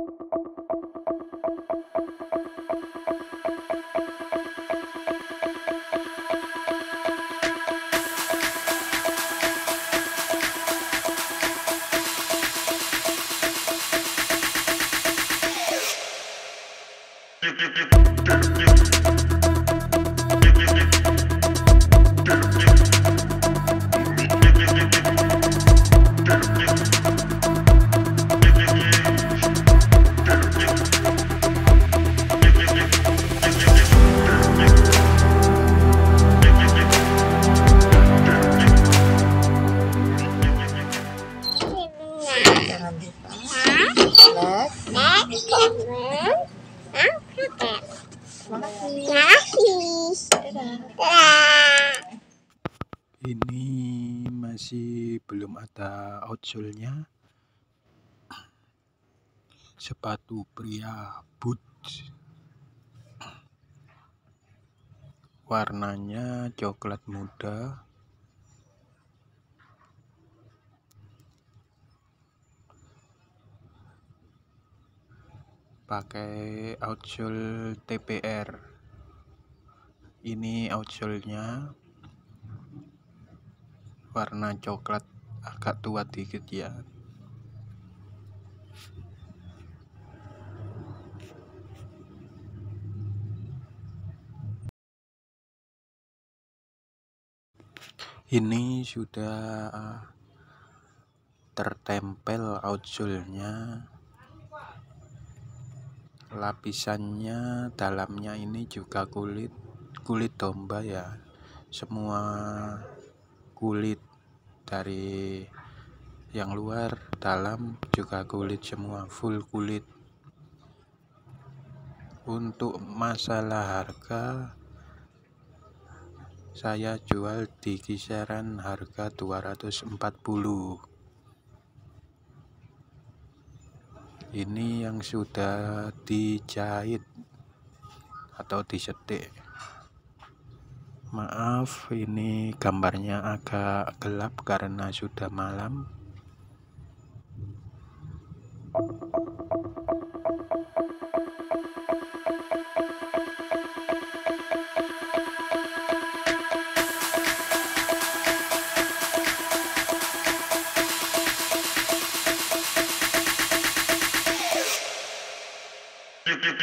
do you, do do do Ini masih belum ada outsole-nya. Sepatu pria boots. Warnanya coklat muda. Pakai outsole TPR. Ini outsole-nya warna coklat agak tua dikit ya ini sudah tertempel outsole-nya lapisannya dalamnya ini juga kulit kulit domba ya. Semua kulit dari yang luar dalam juga kulit semua full kulit. Untuk masalah harga saya jual di kisaran harga 240 ini yang sudah dijahit atau disetik maaf ini gambarnya agak gelap karena sudah malam Thank you.